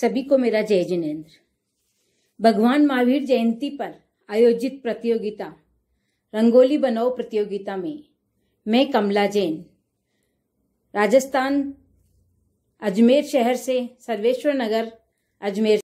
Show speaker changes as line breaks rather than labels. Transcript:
सभी को मेरा जय जिनेन्द्र। भगवान महावीर जयंती पर आयोजित प्रतियोगिता, रंगोली बनाओ प्रतियोगिता में मैं कमला जैन। राजस्थान अजमेर शहर से सर्वेश्वर नगर अजमेर